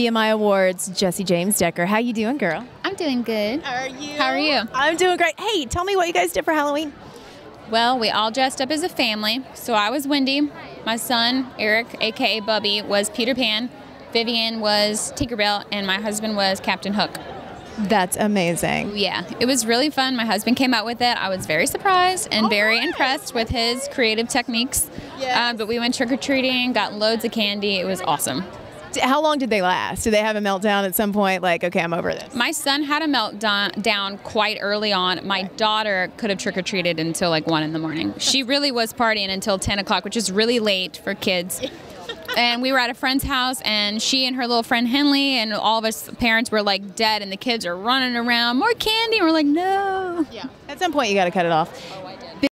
BMI Awards, Jessie James Decker. How you doing, girl? I'm doing good. How are you? How are you? I'm doing great. Hey, tell me what you guys did for Halloween. Well, we all dressed up as a family. So I was Wendy. My son, Eric, aka Bubby, was Peter Pan. Vivian was Tinkerbell, and my husband was Captain Hook. That's amazing. Yeah, it was really fun. My husband came out with it. I was very surprised and very impressed with his creative techniques. Yes. Uh, but we went trick or treating, got loads of candy. It was awesome. How long did they last? Did they have a meltdown at some point? Like, okay, I'm over this. My son had a meltdown down quite early on. My daughter could have trick or treated until like one in the morning. She really was partying until 10 o'clock, which is really late for kids. and we were at a friend's house, and she and her little friend Henley and all of us parents were like dead, and the kids are running around, more candy. And we're like, no. Yeah. At some point, you got to cut it off.